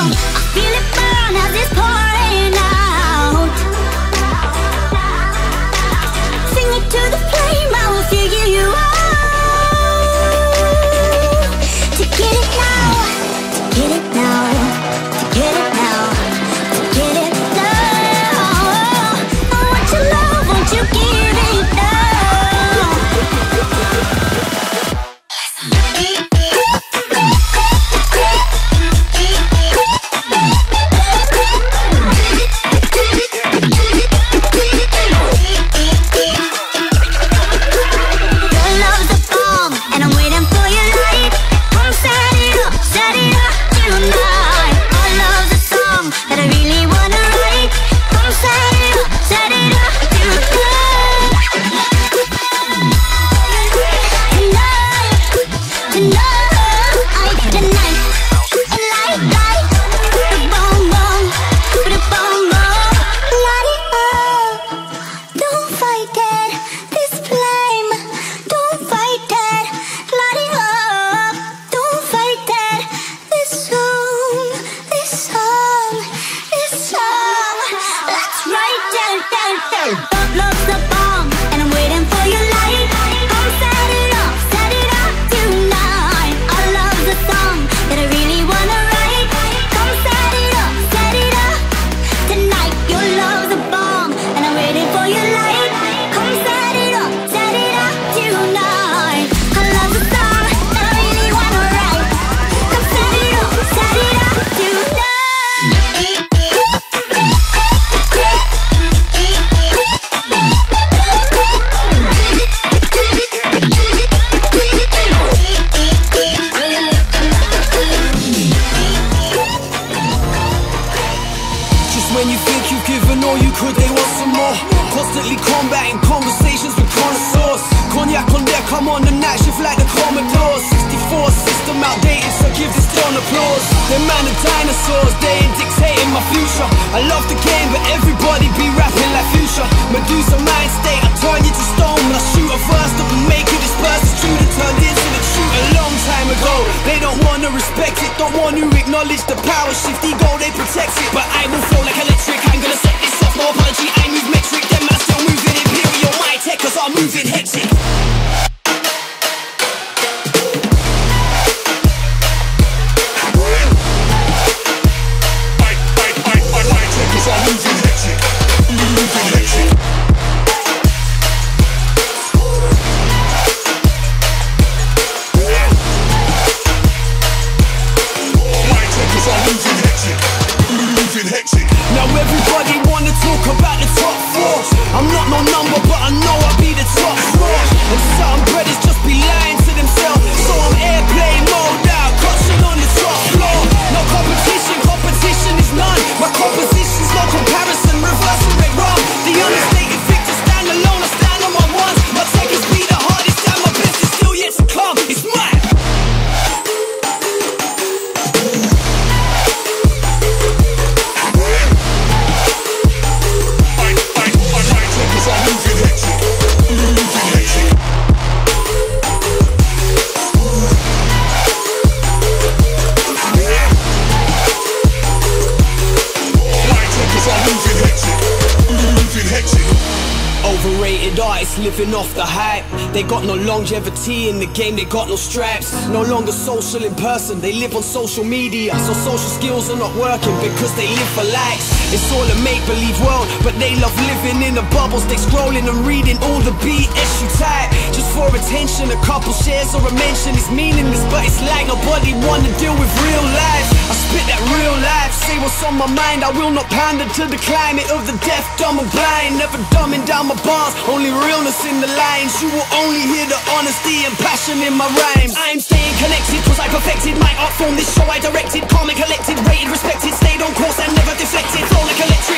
I feel it burn as it's pouring. when you think you've given all you could, they want some more. Constantly combating conversations with connoisseurs Cognac on deck, I'm on the night shift like the Commodore 64 system outdated, so give this town applause. They're man of dinosaurs, they ain't dictating my future. I love the game, but everybody be rapping like future. Medusa mind state, I turn you to stone wanna respect it. Don't wanna acknowledge the power shift. Ego, they protect it. But I will flow like electric. I'm gonna set this off, no apology. Longevity in the game, they got no straps. No longer social in person, they live on social media. So social skills are not working because they live for likes. It's all a make-believe world, but they love living in the bubbles. They scrolling and reading all the BS you type. Just for attention, a couple shares or a mention is meaningless, but it's like nobody wanna deal with real life. I spit that real life, say what's on my mind. I will not pander to the climate of the deaf, dumb and blind. Never dumbing down my bars, only realness in the lines. You will only hear the honesty and passion in my rhymes. I'm staying connected cause I perfected my art form This show I directed, calm and collected, rated, respected. Stayed on course and never deflected. Flow like electric,